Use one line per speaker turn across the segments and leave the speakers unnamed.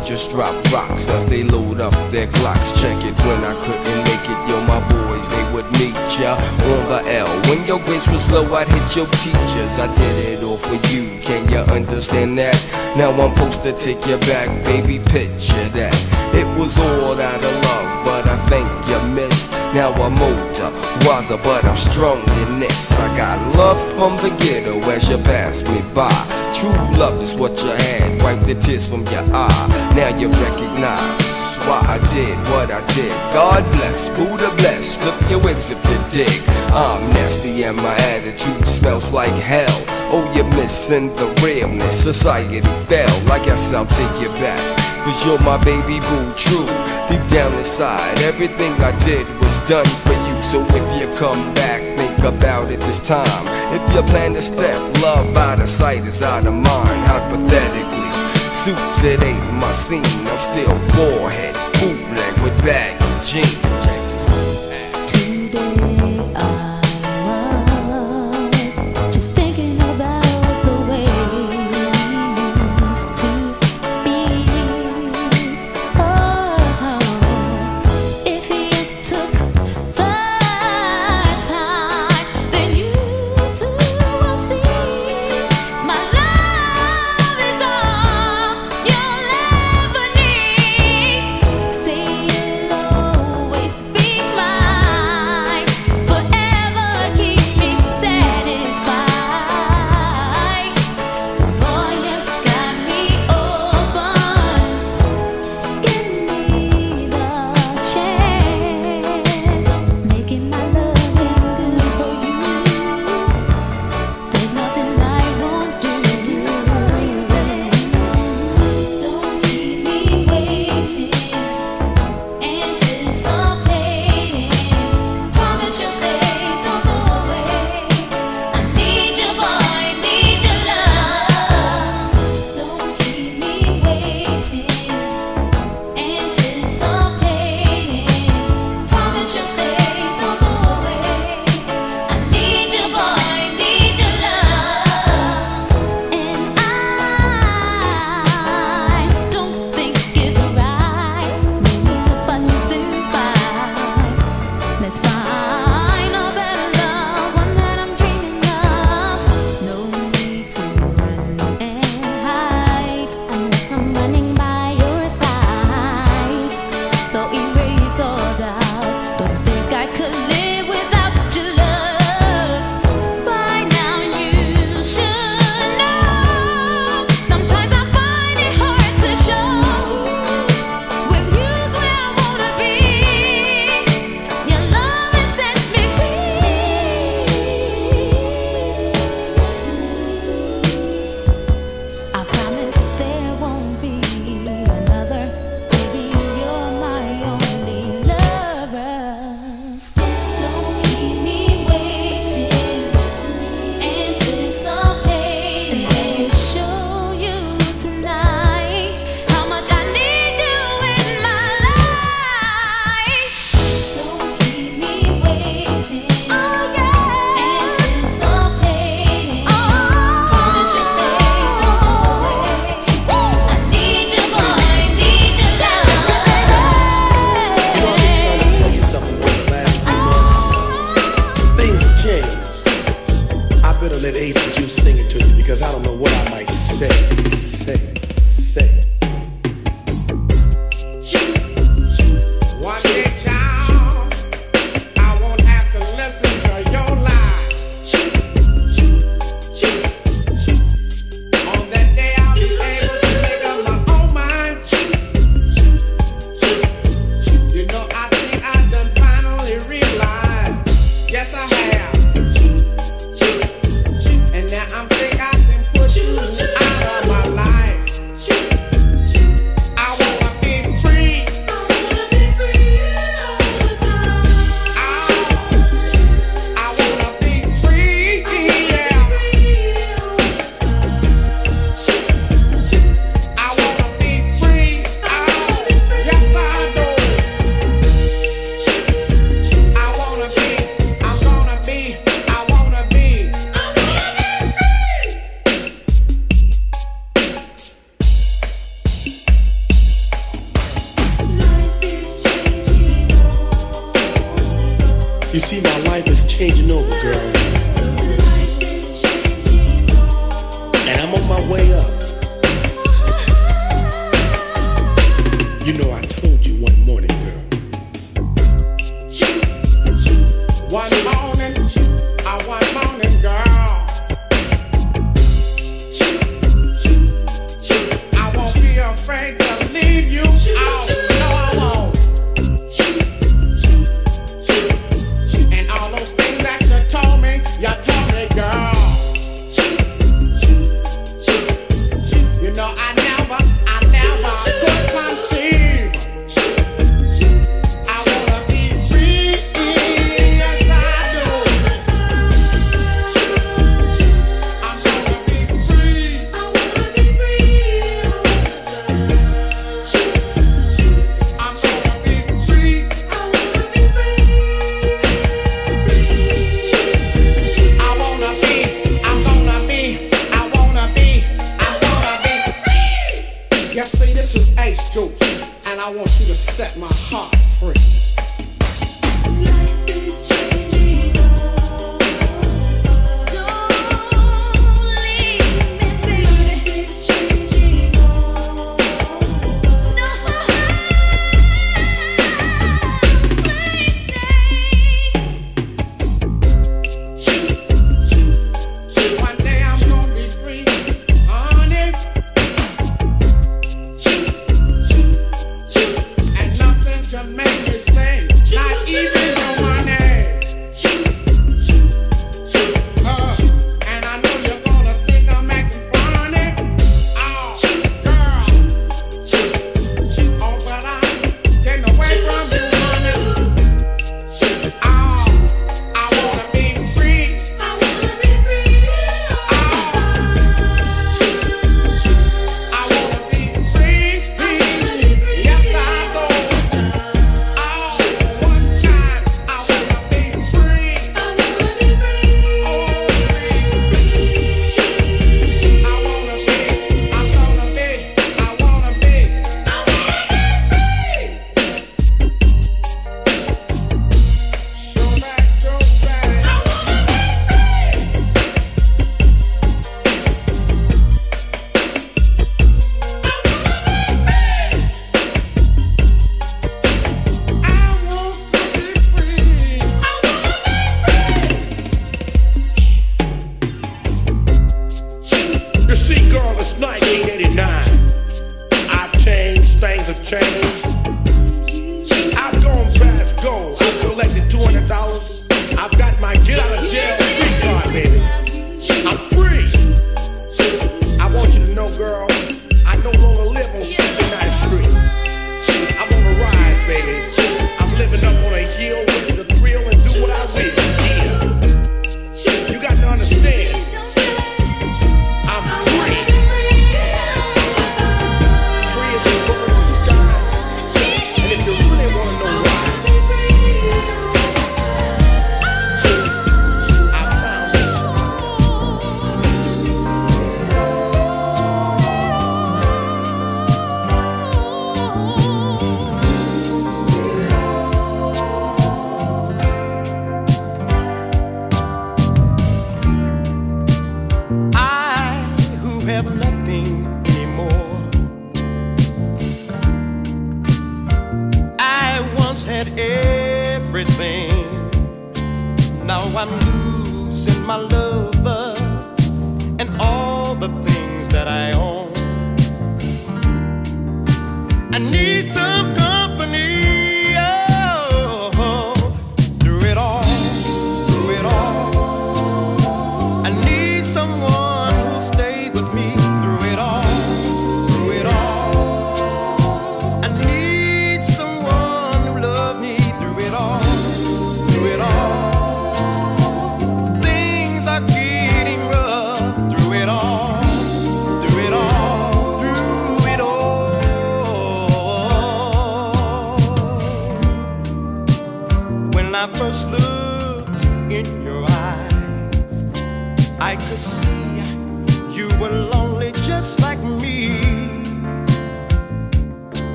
soldiers drop rocks as they load up their Glocks. Check it when I couldn't make it, yo, my boys, they would meet ya on the L. When your grades was low, I'd hit your teachers. I did it all for you, can you understand that? Now I'm supposed to take you back, baby, picture that. It was all out of love, but I think you missed. Now I'm older, wiser, but I'm strong in this. I got love from the ghetto as you pass me by. True love is what you had, wipe the tears from your eye. Now you recognize why I did what I did. God bless, Buddha bless, flip your wings if you dig. I'm nasty and my attitude smells like hell. Oh, you're missing the realness, society fell. I guess I'll take you back. Cause you're my baby boo, true. Down inside, everything I did was done for you. So if you come back, think about it this time. If you plan to step, love out of sight is out of mind. Hypothetically, suits it ain't my scene. I'm still warhead, bootleg with baggy jeans.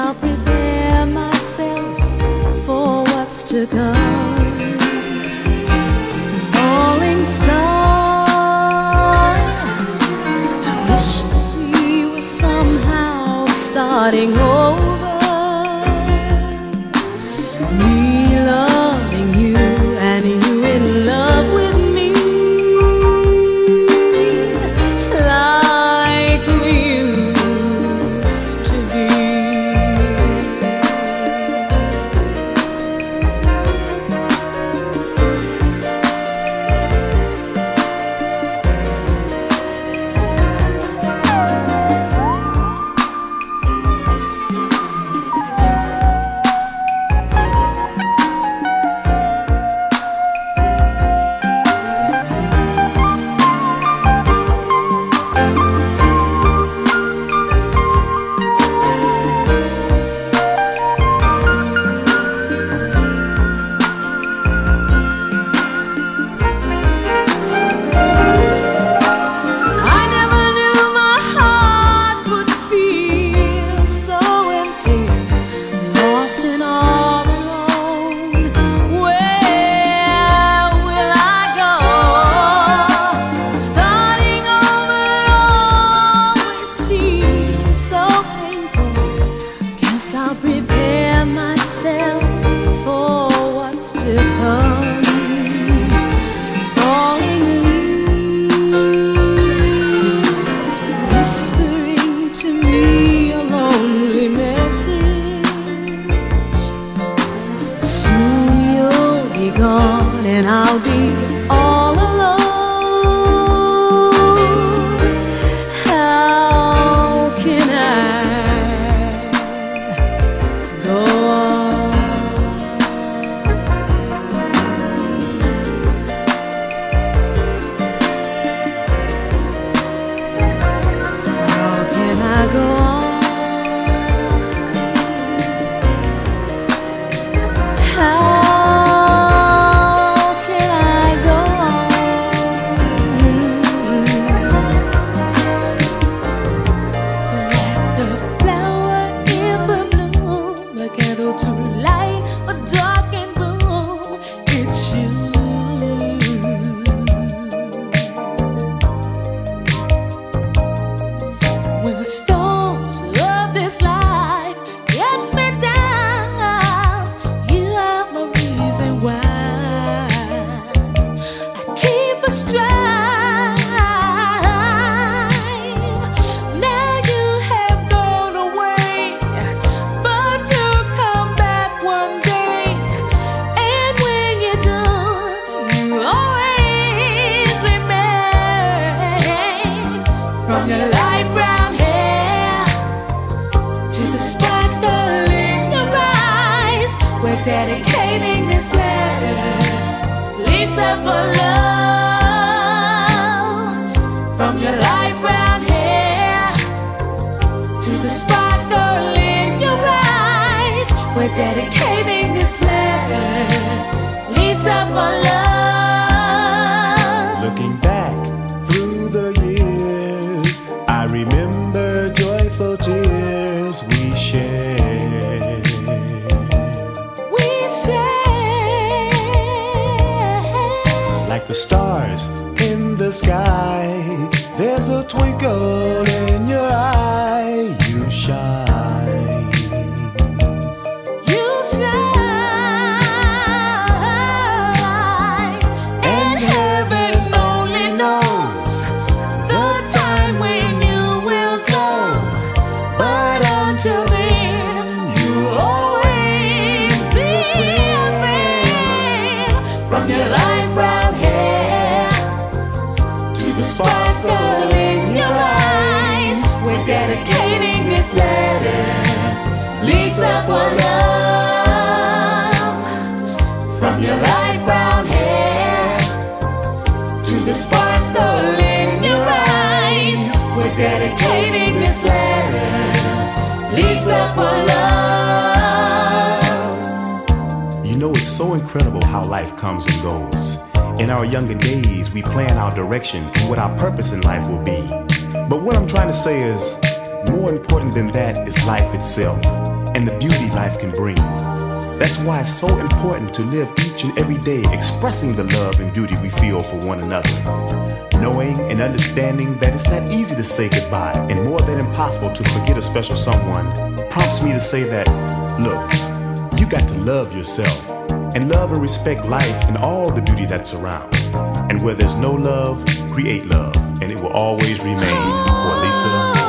I'll
prepare myself for what's to come
direction, what our purpose in life will be. But what I'm trying to say is, more important than that is life itself and the beauty life can bring. That's why it's so important to live each and every day expressing the love and beauty we feel for one another. Knowing and understanding that it's not easy to say goodbye and more than impossible to forget a special someone prompts me to say that, look, you got to love yourself and love and respect life and all the beauty that surrounds. And where there's no love, create love. And it will always remain for Lisa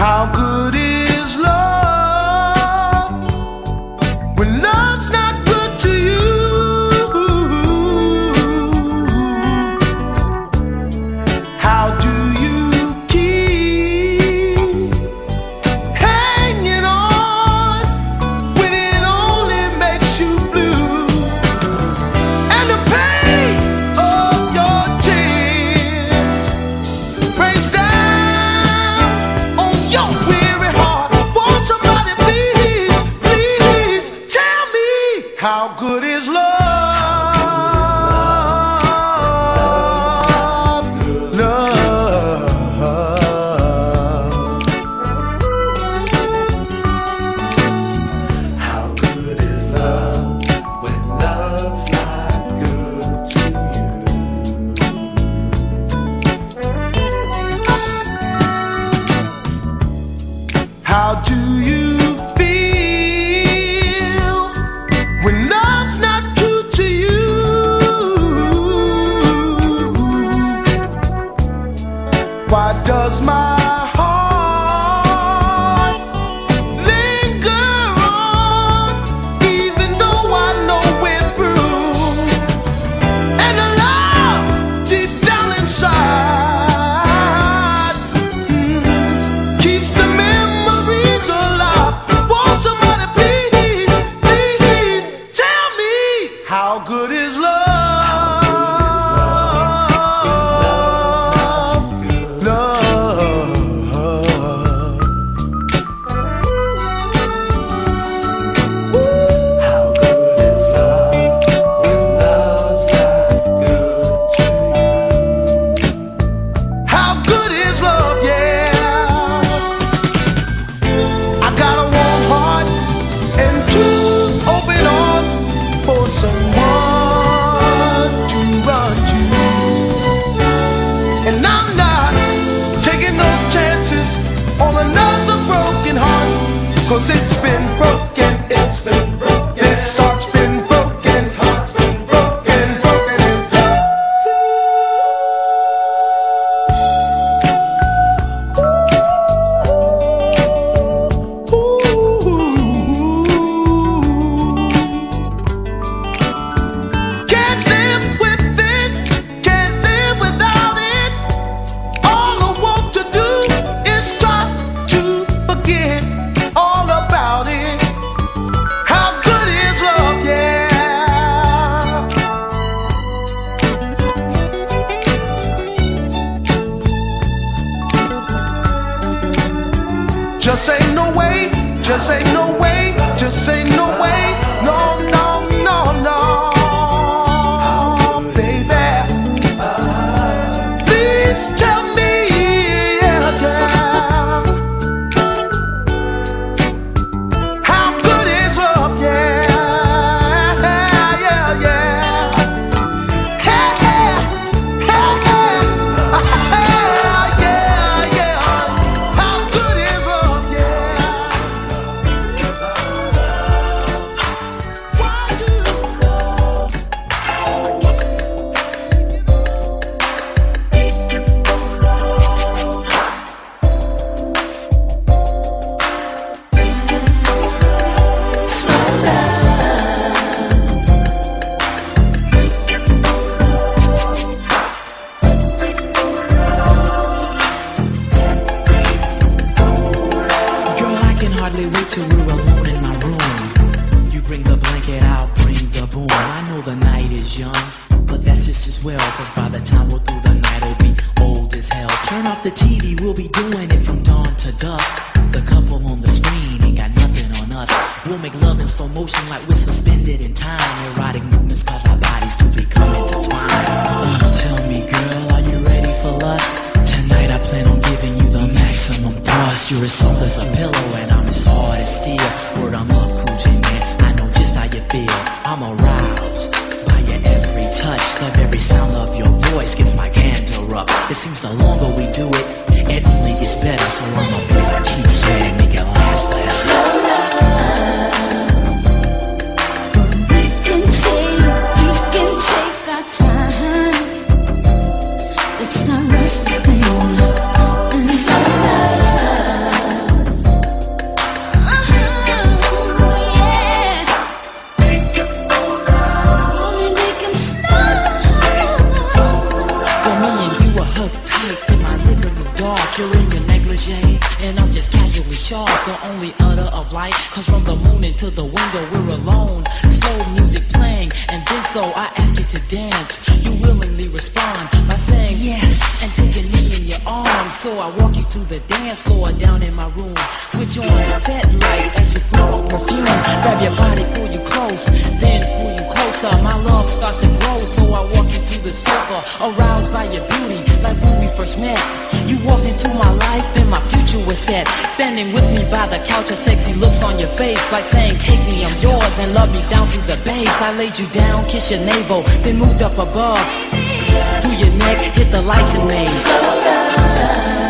How good is
You're in your negligee, and I'm just casually sharp. The only utter of light comes from the moon into the window. We're alone, slow music playing, and then so I ask you to dance. You willingly respond by saying yes and taking me in your arms. So I walk you to the dance floor down in my room. Switch on the set lights as you blow on perfume. Grab your body, pull you close, then pull you closer. My love starts to grow, so I walk you to the sofa, aroused by your beauty, like when we first met. You walked into my life, then my future was set. Standing with me by the couch, a sexy looks on your face, like saying, Take me, I'm yours, and love me down to the base. I laid you down, kiss your navel, then moved up above. To your neck, hit the lights and made.
We